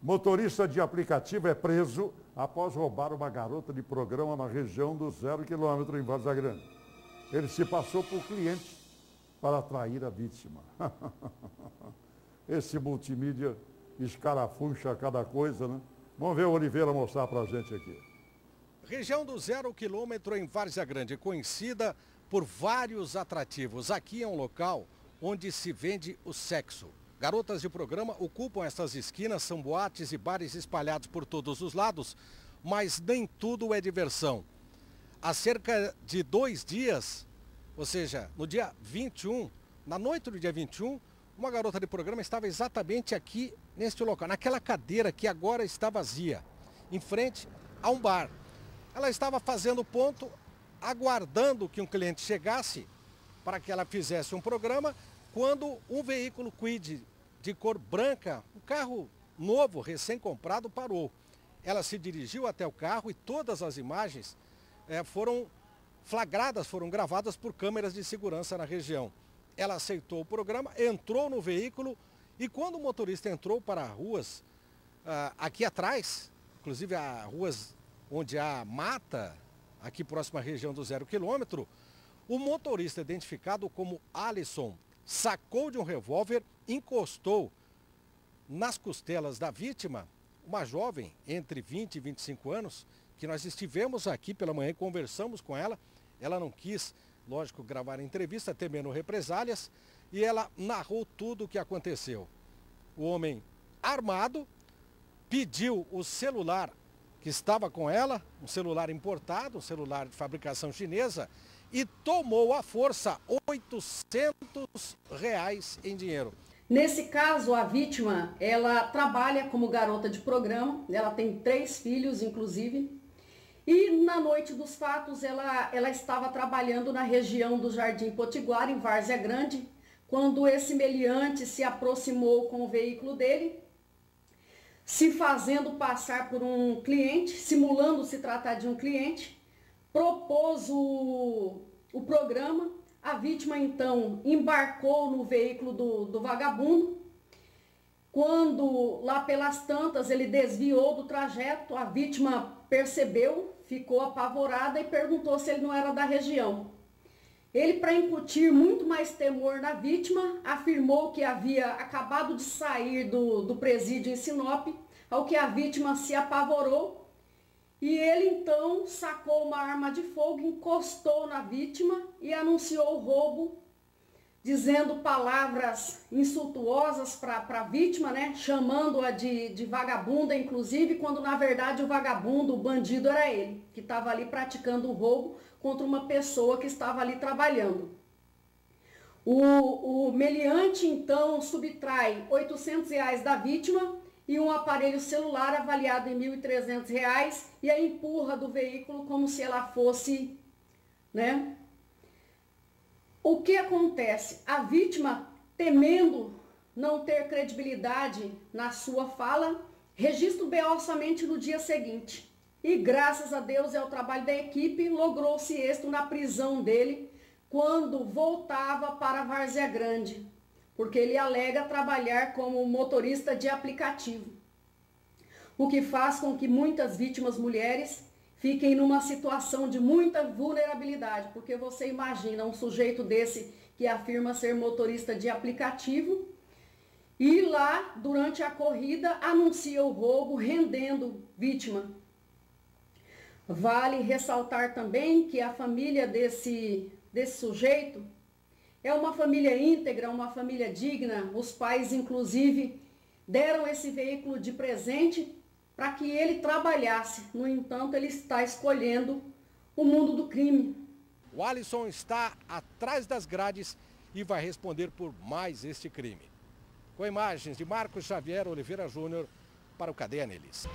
Motorista de aplicativo é preso após roubar uma garota de programa na região do zero quilômetro em Varza Grande. Ele se passou por cliente para atrair a vítima. Esse multimídia escarafuncha cada coisa, né? Vamos ver o Oliveira mostrar para a gente aqui. Região do zero quilômetro em Várzea Grande, conhecida por vários atrativos. Aqui é um local onde se vende o sexo. Garotas de programa ocupam essas esquinas, são boates e bares espalhados por todos os lados, mas nem tudo é diversão. Há cerca de dois dias, ou seja, no dia 21, na noite do dia 21, uma garota de programa estava exatamente aqui neste local, naquela cadeira que agora está vazia, em frente a um bar. Ela estava fazendo ponto, aguardando que um cliente chegasse para que ela fizesse um programa quando um veículo Quid de cor branca, um carro novo, recém-comprado, parou. Ela se dirigiu até o carro e todas as imagens é, foram flagradas, foram gravadas por câmeras de segurança na região. Ela aceitou o programa, entrou no veículo e quando o motorista entrou para ruas ah, aqui atrás, inclusive as ruas onde há mata, aqui próxima à região do zero quilômetro, o motorista identificado como Alisson sacou de um revólver, encostou nas costelas da vítima, uma jovem entre 20 e 25 anos, que nós estivemos aqui pela manhã e conversamos com ela. Ela não quis, lógico, gravar a entrevista, temendo represálias, e ela narrou tudo o que aconteceu. O homem armado pediu o celular que estava com ela, um celular importado, um celular de fabricação chinesa, e tomou à força 800 reais em dinheiro. Nesse caso, a vítima, ela trabalha como garota de programa, ela tem três filhos, inclusive, e na noite dos fatos, ela, ela estava trabalhando na região do Jardim Potiguar, em Várzea Grande, quando esse meliante se aproximou com o veículo dele, se fazendo passar por um cliente, simulando se tratar de um cliente, propôs o, o programa. A vítima então embarcou no veículo do, do vagabundo. Quando lá pelas tantas ele desviou do trajeto, a vítima percebeu, ficou apavorada e perguntou se ele não era da região. Ele, para incutir muito mais temor na vítima, afirmou que havia acabado de sair do, do presídio em Sinop, ao que a vítima se apavorou e ele então sacou uma arma de fogo, encostou na vítima e anunciou o roubo, dizendo palavras insultuosas para a vítima, né? chamando-a de, de vagabunda, inclusive, quando na verdade o vagabundo, o bandido era ele, que estava ali praticando o roubo contra uma pessoa que estava ali trabalhando. O, o meliante então subtrai 800 reais da vítima e um aparelho celular avaliado em R$ 1.300 e a empurra do veículo como se ela fosse, né? O que acontece? A vítima, temendo não ter credibilidade na sua fala, registra o BO somente no dia seguinte. E graças a Deus e ao trabalho da equipe, logrou-se êxito na prisão dele quando voltava para Várzea Grande porque ele alega trabalhar como motorista de aplicativo, o que faz com que muitas vítimas mulheres fiquem numa situação de muita vulnerabilidade, porque você imagina um sujeito desse que afirma ser motorista de aplicativo e lá, durante a corrida, anuncia o roubo, rendendo vítima. Vale ressaltar também que a família desse, desse sujeito é uma família íntegra, uma família digna. Os pais, inclusive, deram esse veículo de presente para que ele trabalhasse. No entanto, ele está escolhendo o mundo do crime. O Alisson está atrás das grades e vai responder por mais este crime. Com imagens de Marcos Xavier Oliveira Júnior para o Cadeia Neles.